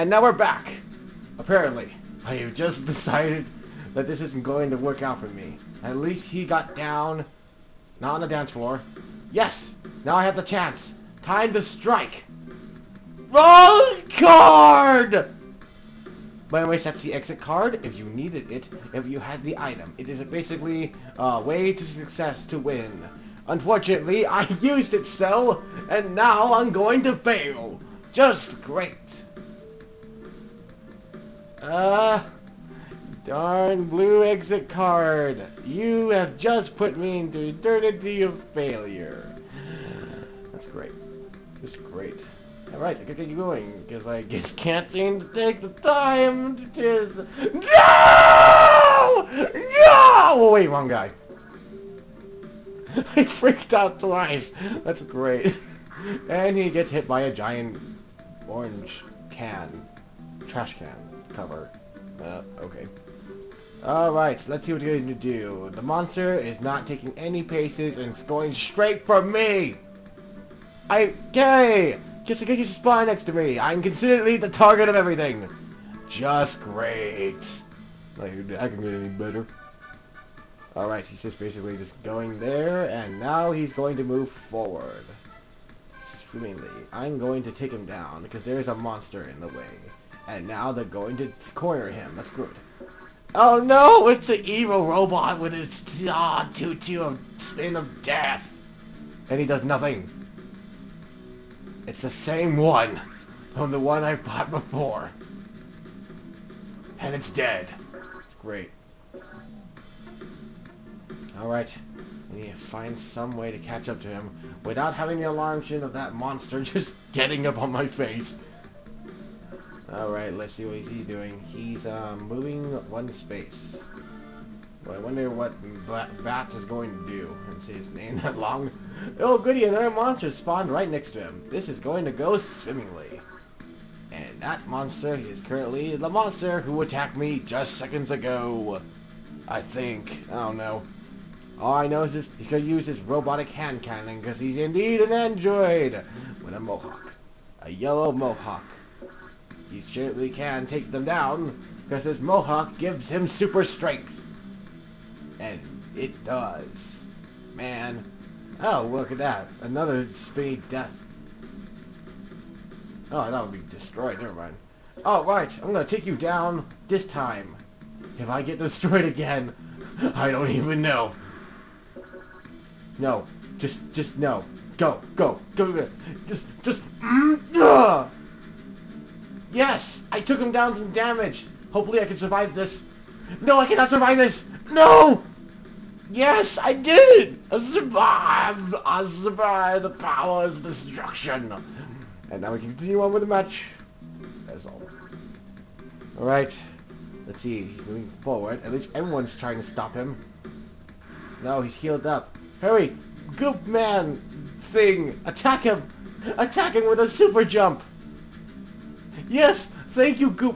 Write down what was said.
And now we're back. Apparently, I have just decided that this isn't going to work out for me. At least he got down, not on the dance floor. Yes, now I have the chance. Time to strike. Wrong card! But anyways, that's the exit card. If you needed it, if you had the item, it is basically a way to success to win. Unfortunately, I used it so, and now I'm going to fail. Just great. Uh, darn blue exit card. You have just put me into eternity of failure. That's great. That's great. Alright, I gotta get you going, because I just can't seem to take the time to just... No! No! Oh, wait, wrong guy. I freaked out twice. That's great. And he gets hit by a giant orange can. Trash can cover. Uh, okay. Alright, let's see what we're going to do. The monster is not taking any paces and it's going straight for me! I... Okay! Just in case you spawn next to me, I'm considerately the target of everything! Just great! Like, I can get any better. Alright, he's just basically just going there, and now he's going to move forward. Swimmingly. I'm going to take him down, because there's a monster in the way. And now they're going to corner him. That's good. Oh no! It's the evil robot with his ah, tutu of spin of death! And he does nothing. It's the same one from the one I fought before. And it's dead. It's great. Alright. We need to find some way to catch up to him without having the alarm shit of that monster just getting up on my face. Alright, let's see what he's doing. He's um, moving one space. Well, I wonder what Bats is going to do. And see his name that long. Oh goody, another monster spawned right next to him. This is going to go swimmingly. And that monster is currently the monster who attacked me just seconds ago. I think. I don't know. All I know is this, he's going to use his robotic hand cannon because he's indeed an android with a mohawk. A yellow mohawk. He certainly can take them down because his mohawk gives him super strength. And it does. Man. Oh, look at that. Another speed death. Oh, that would be destroyed. Never mind. Oh, right. I'm going to take you down this time. If I get destroyed again, I don't even know. No. Just, just no. Go, go, go. Just, just. Mm. Yes! I took him down some damage. Hopefully I can survive this. No, I cannot survive this! No! Yes, I did! I survived! I survived the powers of destruction! And now we can continue on with the match. That's all. Alright. Let's see. He's moving forward. At least everyone's trying to stop him. No, he's healed up. Hurry! Goop man thing! Attack him! Attack him with a super jump! Yes! Thank you, Goop